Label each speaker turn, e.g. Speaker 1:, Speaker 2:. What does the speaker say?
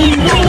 Speaker 1: Team